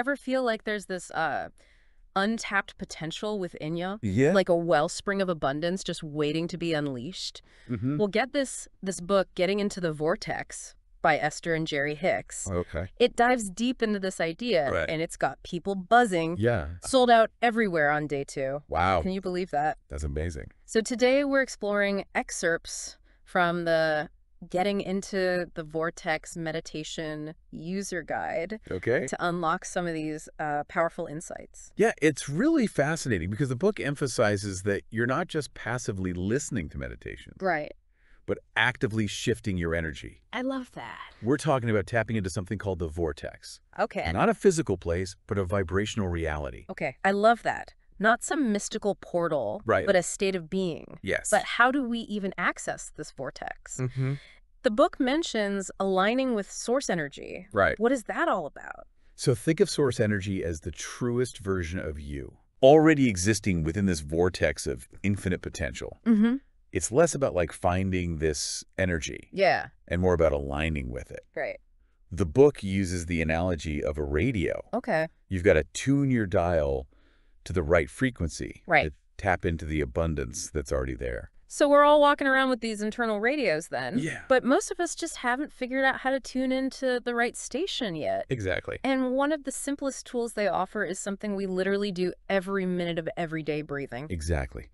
ever feel like there's this uh untapped potential within you? Yeah. Like a wellspring of abundance just waiting to be unleashed? mm-hmm. Well, get this this book, Getting into the Vortex by Esther and Jerry Hicks. okay. It dives deep into this idea, Right. and it's got people buzzing. Yeah. Sold out everywhere on day two. Wow. Can you believe that? That's amazing. So today we're exploring excerpts from the Getting into the Vortex Meditation User Guide Okay. to unlock some of these uh, powerful insights. Yeah, it's really fascinating because the book emphasizes that you're not just passively listening to meditation, Right. but actively shifting your energy. I love that. We're talking about tapping into something called the vortex. Okay. Not a physical place, but a vibrational reality. Okay. I love that. Not some mystical portal, Right. but a state of being. Yes. But how do we even access this vortex? mm-hmm. The book mentions aligning with source energy. Right. What is that all about? So think of source energy as the truest version of you, already existing within this vortex of infinite potential. Mm-hmm. It's less about like finding this energy Yeah. and more about aligning with it. Right. The book uses the analogy of a radio. Okay. You've got to tune your dial to the right frequency. Right. To tap into the abundance that's already there. So we're all walking around with these internal radios then. Yeah. But most of us just haven't figured out how to tune into the right station yet. Exactly. And one of the simplest tools they offer is something we literally do every minute of everyday breathing. Exactly.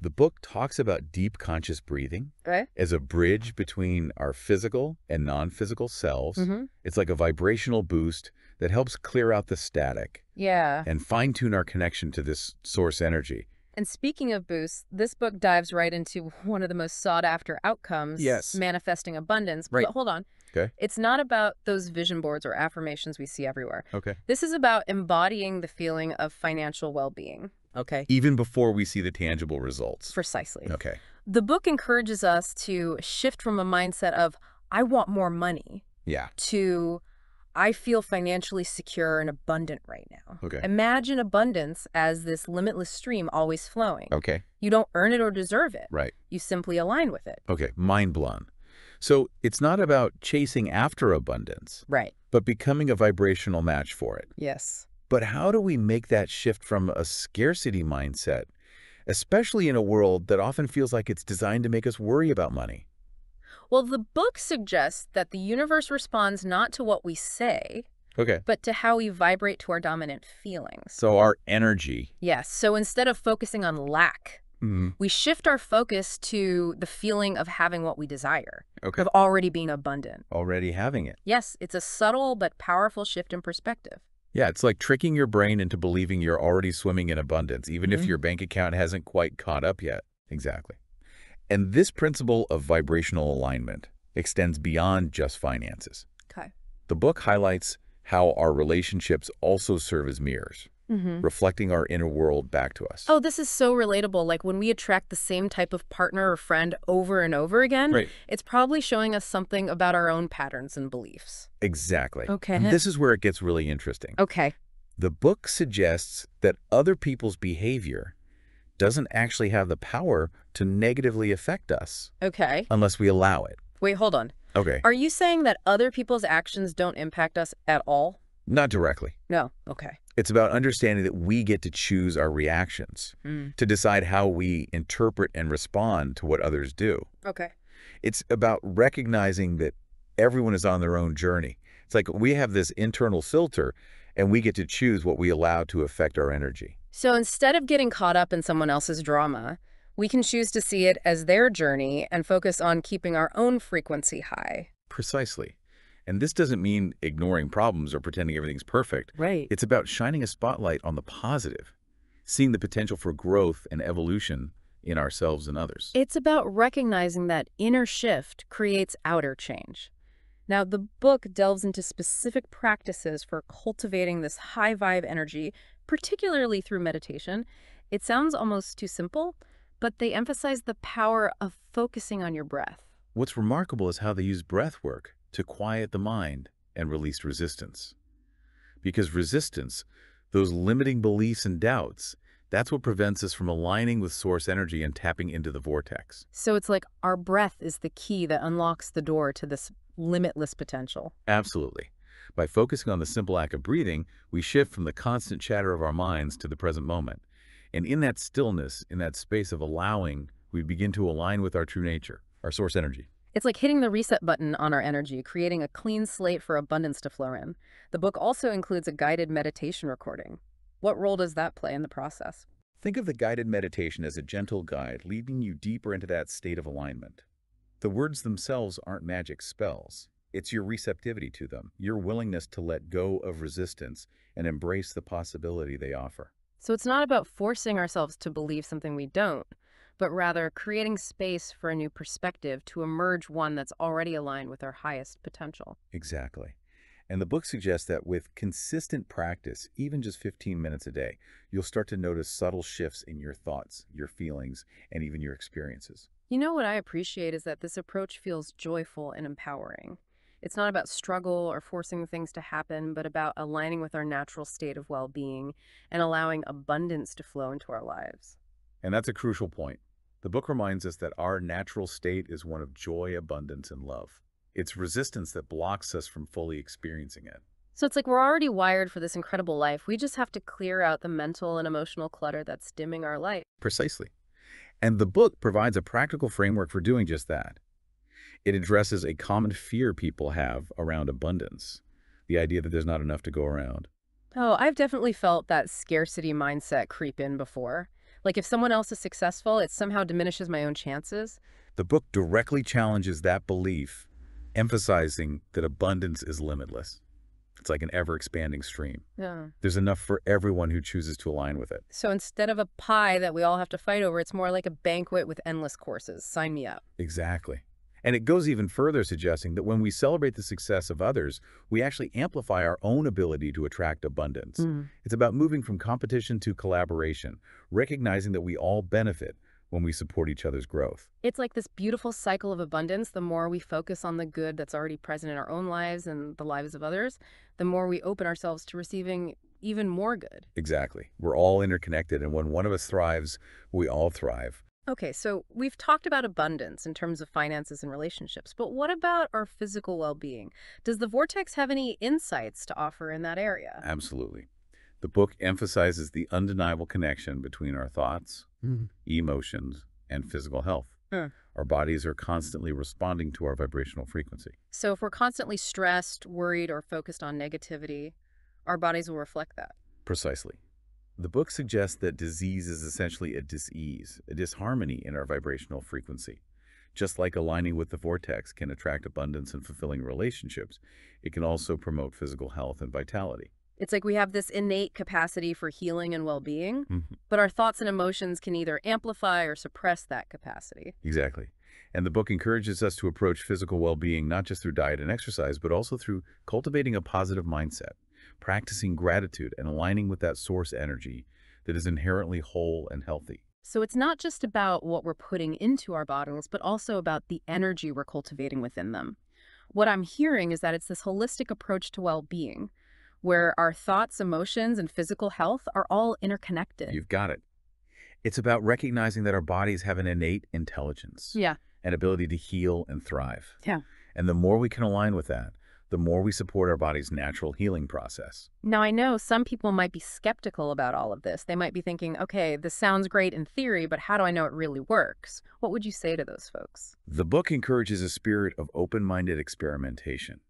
The book talks about deep conscious breathing Right? as a bridge between our physical and non-physical selves. Mm-hmm. It's like a vibrational boost that helps clear out the static Yeah. and fine-tune our connection to this source energy. And speaking of boosts, this book dives right into one of the most sought after outcomes Yes. manifesting abundance. Right. But hold on. Okay. It's not about those vision boards or affirmations we see everywhere. Okay. This is about embodying the feeling of financial well being. Okay. Even before we see the tangible results. Precisely. Okay. The book encourages us to shift from a mindset of, I want more money, Yeah. to, I feel financially secure and abundant right now. Okay. Imagine abundance as this limitless stream always flowing. Okay. You don't earn it or deserve it. Right. You simply align with it. Okay. Mind blown. So it's not about chasing after abundance, Right. but becoming a vibrational match for it. Yes. But how do we make that shift from a scarcity mindset, especially in a world that often feels like it's designed to make us worry about money? Well, the book suggests that the universe responds not to what we say, Okay. but to how we vibrate to our dominant feelings. So our energy. Yes. So instead of focusing on lack, Mhm. we shift our focus to the feeling of having what we desire, Okay. of already being abundant. Already having it. Yes, it's a subtle but powerful shift in perspective. Yeah, it's like tricking your brain into believing you're already swimming in abundance, even if Mhm. your bank account hasn't quite caught up yet. Exactly. And this principle of vibrational alignment extends beyond just finances. Okay. The book highlights how our relationships also serve as mirrors, Mm-hmm. reflecting our inner world back to us. Oh, this is so relatable. Like when we attract the same type of partner or friend over and over again, Right. it's probably showing us something about our own patterns and beliefs. Exactly. Okay. And this is where it gets really interesting. Okay. The book suggests that other people's behavior doesn't actually have the power to negatively affect us Okay. unless we allow it. Wait, hold on. Okay. Are you saying that other people's actions don't impact us at all? Not directly. No. Okay. It's about understanding that we get to choose our reactions, Mm. to decide how we interpret and respond to what others do. Okay. It's about recognizing that everyone is on their own journey. It's like we have this internal filter and we get to choose what we allow to affect our energy. So instead of getting caught up in someone else's drama, we can choose to see it as their journey and focus on keeping our own frequency high. Precisely. And this doesn't mean ignoring problems or pretending everything's perfect. Right. It's about shining a spotlight on the positive, seeing the potential for growth and evolution in ourselves and others. It's about recognizing that inner shift creates outer change. Now, the book delves into specific practices for cultivating this high vibe energy, particularly through meditation. It sounds almost too simple, but they emphasize the power of focusing on your breath. What's remarkable is how they use breath work to quiet the mind and release resistance. Because resistance, those limiting beliefs and doubts, that's what prevents us from aligning with source energy and tapping into the vortex. So it's like our breath is the key that unlocks the door to this limitless potential. Absolutely. By focusing on the simple act of breathing, we shift from the constant chatter of our minds to the present moment. And in that stillness, in that space of allowing, we begin to align with our true nature, our source energy. It's like hitting the reset button on our energy, creating a clean slate for abundance to flow in. The book also includes a guided meditation recording. What role does that play in the process? Think of the guided meditation as a gentle guide leading you deeper into that state of alignment. The words themselves aren't magic spells. It's your receptivity to them, your willingness to let go of resistance and embrace the possibility they offer. So it's not about forcing ourselves to believe something we don't, but rather creating space for a new perspective to emerge one that's already aligned with our highest potential. Exactly. And the book suggests that with consistent practice, even just 15 minutes a day, you'll start to notice subtle shifts in your thoughts, your feelings, and even your experiences. You know what I appreciate is that this approach feels joyful and empowering. It's not about struggle or forcing things to happen, but about aligning with our natural state of well-being and allowing abundance to flow into our lives. And that's a crucial point. The book reminds us that our natural state is one of joy, abundance, and love. It's resistance that blocks us from fully experiencing it. So it's like we're already wired for this incredible life. We just have to clear out the mental and emotional clutter that's dimming our light. Precisely. And the book provides a practical framework for doing just that. It addresses a common fear people have around abundance, the idea that there's not enough to go around. Oh, I've definitely felt that scarcity mindset creep in before. Like if someone else is successful, it somehow diminishes my own chances. The book directly challenges that belief, emphasizing that abundance is limitless. It's like an ever-expanding stream. Yeah. There's enough for everyone who chooses to align with it. So instead of a pie that we all have to fight over, it's more like a banquet with endless courses. Sign me up. Exactly. And it goes even further suggesting that when we celebrate the success of others, we actually amplify our own ability to attract abundance. Mm. It's about moving from competition to collaboration, recognizing that we all benefit when we support each other's growth. It's like this beautiful cycle of abundance. The more we focus on the good that's already present in our own lives and the lives of others, the more we open ourselves to receiving even more good. Exactly. We're all interconnected, and when one of us thrives, we all thrive. Okay, so we've talked about abundance in terms of finances and relationships, but what about our physical well-being? Does the Vortex have any insights to offer in that area? Absolutely. The book emphasizes the undeniable connection between our thoughts, Mm. emotions, and physical health. Huh. Our bodies are constantly responding to our vibrational frequency. So if we're constantly stressed, worried, or focused on negativity, our bodies will reflect that. Precisely. The book suggests that disease is essentially a dis-ease, a disharmony in our vibrational frequency. Just like aligning with the vortex can attract abundance and fulfilling relationships, it can also promote physical health and vitality. It's like we have this innate capacity for healing and well-being, Mhm. but our thoughts and emotions can either amplify or suppress that capacity. Exactly. And the book encourages us to approach physical well-being not just through diet and exercise, but also through cultivating a positive mindset, practicing gratitude, and aligning with that source energy that is inherently whole and healthy. So it's not just about what we're putting into our bottles, but also about the energy we're cultivating within them. What I'm hearing is that it's this holistic approach to well-being, where our thoughts, emotions, and physical health are all interconnected. You've got it. It's about recognizing that our bodies have an innate intelligence, yeah. an ability to heal and thrive. Yeah. And the more we can align with that, the more we support our body's natural healing process. Now, I know some people might be skeptical about all of this. They might be thinking, okay, this sounds great in theory, but how do I know it really works? What would you say to those folks? The book encourages a spirit of open-minded experimentation.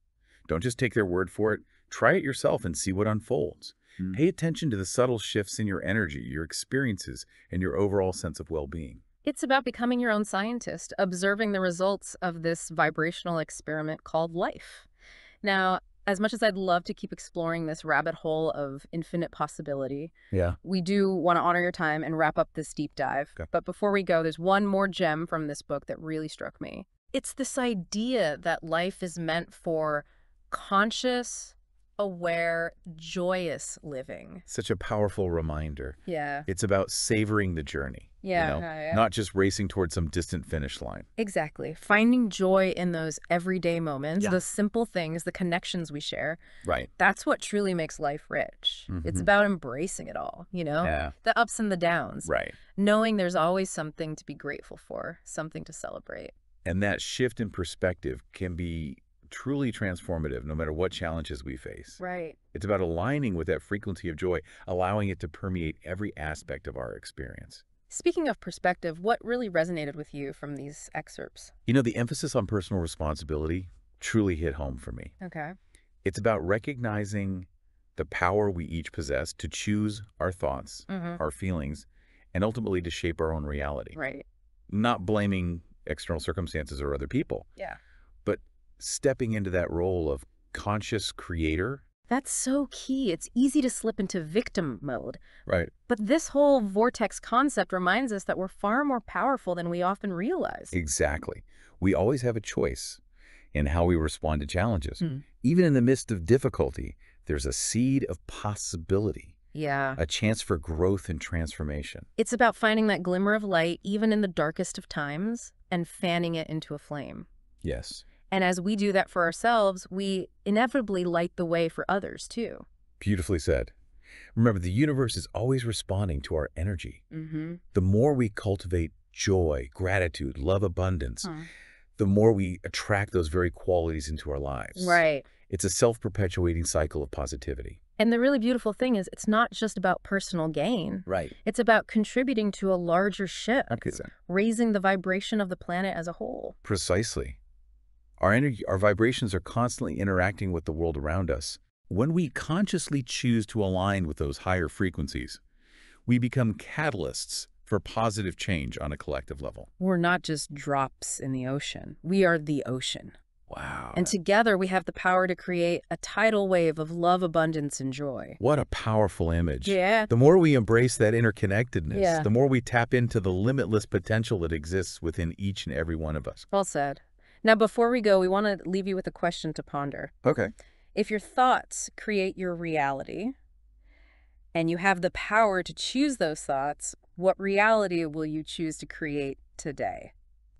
Don't just take their word for it. Try it yourself and see what unfolds. Mm. Pay attention to the subtle shifts in your energy, your experiences, and your overall sense of well-being. It's about becoming your own scientist, observing the results of this vibrational experiment called life. Now, as much as I'd love to keep exploring this rabbit hole of infinite possibility, Yeah. we do want to honor your time and wrap up this deep dive. Okay. But before we go, there's one more gem from this book that really struck me. It's this idea that life is meant for conscious, aware, joyous living. Such a powerful reminder. Yeah. It's about savoring the journey. You Yeah, know? yeah, yeah. Not just racing towards some distant finish line. Exactly. Finding joy in those everyday moments, Yeah. the simple things, the connections we share. Right. That's what truly makes life rich. It's Mhm. about embracing it all, you know? Yeah. The ups and the downs. Right. Knowing there's always something to be grateful for, something to celebrate. And that shift in perspective can be truly transformative no matter what challenges we face. Right. It's about aligning with that frequency of joy, allowing it to permeate every aspect of our experience. Speaking of perspective, what really resonated with you from these excerpts? You know, the emphasis on personal responsibility truly hit home for me. Okay. It's about recognizing the power we each possess to choose our thoughts, Mm-hmm. our feelings, and ultimately to shape our own reality. Right. Not blaming external circumstances or other people, Yeah. but stepping into that role of conscious creator. That's so key. It's easy to slip into victim mode. Right. But this whole vortex concept reminds us that we're far more powerful than we often realize. Exactly. We always have a choice in how we respond to challenges. Hmm. Even in the midst of difficulty, there's a seed of possibility, Yeah. a chance for growth and transformation. It's about finding that glimmer of light, even in the darkest of times, and fanning it into a flame. Yes. And as we do that for ourselves, we inevitably light the way for others, too. Beautifully said. Remember, the universe is always responding to our energy. Mm-hmm. The more we cultivate joy, gratitude, love, abundance, the more we attract those very qualities into our lives. Right. It's a self-perpetuating cycle of positivity. And the really beautiful thing is it's not just about personal gain. Right. It's about contributing to a larger shift, Okay. raising the vibration of the planet as a whole. Precisely. Our energy, our vibrations are constantly interacting with the world around us. When we consciously choose to align with those higher frequencies, we become catalysts for positive change on a collective level. We're not just drops in the ocean. We are the ocean. Wow. And together we have the power to create a tidal wave of love, abundance, and joy. what a powerful image. Yeah. The more we embrace that interconnectedness, Yeah. the more we tap into the limitless potential that exists within each and every one of us. Well said. Now, before we go, we want to leave you with a question to ponder. Okay. If your thoughts create your reality, and you have the power to choose those thoughts, what reality will you choose to create today?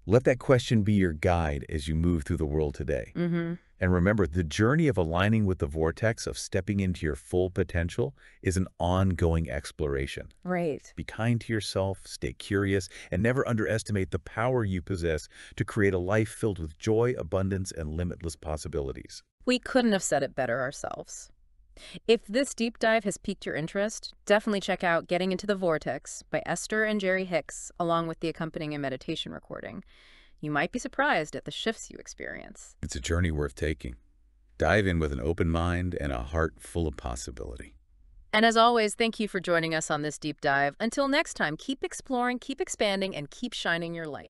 Let that question be your guide as you move through the world today. Mm-hmm. And remember, the journey of aligning with the vortex of stepping into your full potential is an ongoing exploration. Right. Be kind to yourself, stay curious, and never underestimate the power you possess to create a life filled with joy, abundance, and limitless possibilities. We couldn't have said it better ourselves. If this deep dive has piqued your interest, definitely check out Getting into the Vortex by Esther and Jerry Hicks, along with the accompanying meditation recording. You might be surprised at the shifts you experience. It's a journey worth taking. Dive in with an open mind and a heart full of possibility. And as always, thank you for joining us on this deep dive. Until next time, keep exploring, keep expanding, and keep shining your light.